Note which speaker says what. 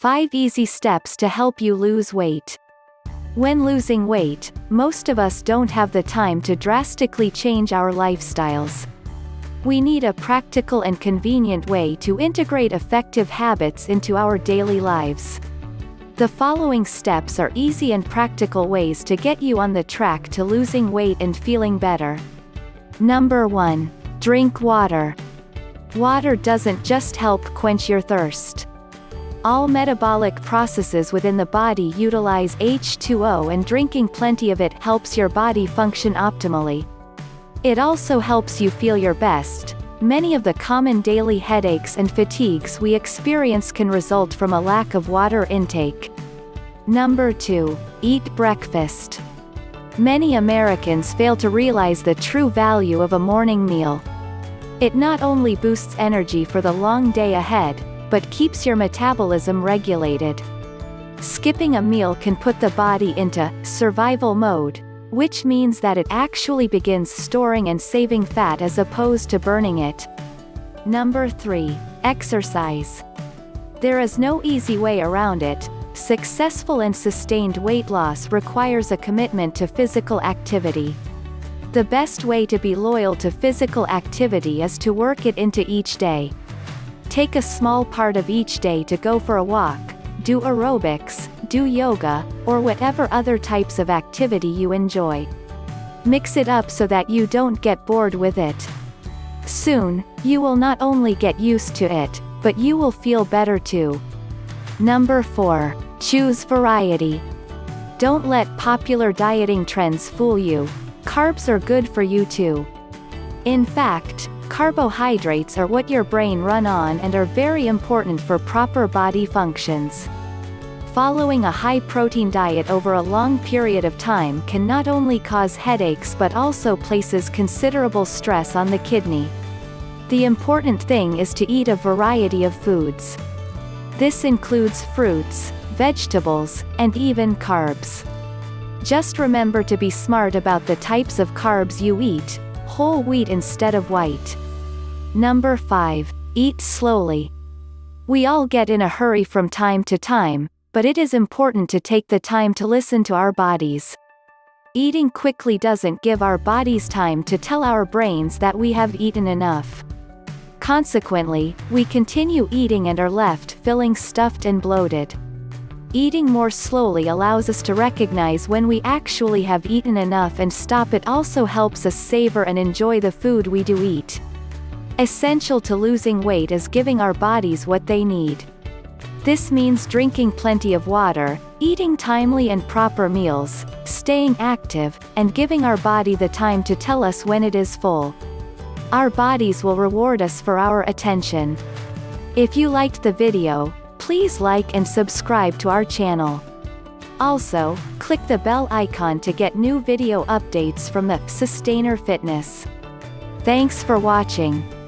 Speaker 1: 5 easy steps to help you lose weight. When losing weight, most of us don't have the time to drastically change our lifestyles. We need a practical and convenient way to integrate effective habits into our daily lives. The following steps are easy and practical ways to get you on the track to losing weight and feeling better. Number 1. Drink water. Water doesn't just help quench your thirst. All metabolic processes within the body utilize H2O and drinking plenty of it helps your body function optimally. It also helps you feel your best. Many of the common daily headaches and fatigues we experience can result from a lack of water intake. Number 2. Eat breakfast. Many Americans fail to realize the true value of a morning meal. It not only boosts energy for the long day ahead, but keeps your metabolism regulated. Skipping a meal can put the body into survival mode, which means that it actually begins storing and saving fat as opposed to burning it. Number 3. Exercise. There is no easy way around it. Successful and sustained weight loss requires a commitment to physical activity. The best way to be loyal to physical activity is to work it into each day. Take a small part of each day to go for a walk, do aerobics, do yoga, or whatever other types of activity you enjoy. Mix it up so that you don't get bored with it. Soon, you will not only get used to it, but you will feel better too. Number 4. Choose variety. Don't let popular dieting trends fool you. Carbs are good for you too. In fact, carbohydrates are what your brain run on and are very important for proper body functions. Following a high-protein diet over a long period of time can not only cause headaches but also places considerable stress on the kidney. The important thing is to eat a variety of foods. This includes fruits, vegetables, and even carbs. Just remember to be smart about the types of carbs you eat, whole wheat instead of white. Number 5. Eat slowly. We all get in a hurry from time to time, but it is important to take the time to listen to our bodies. Eating quickly doesn't give our bodies time to tell our brains that we have eaten enough. Consequently, we continue eating and are left feeling stuffed and bloated. Eating more slowly allows us to recognize when we actually have eaten enough and stop it also helps us savor and enjoy the food we do eat. Essential to losing weight is giving our bodies what they need. This means drinking plenty of water, eating timely and proper meals, staying active, and giving our body the time to tell us when it is full. Our bodies will reward us for our attention. If you liked the video, please like and subscribe to our channel. Also, click the bell icon to get new video updates from the SustainURFitness. Thanks for watching.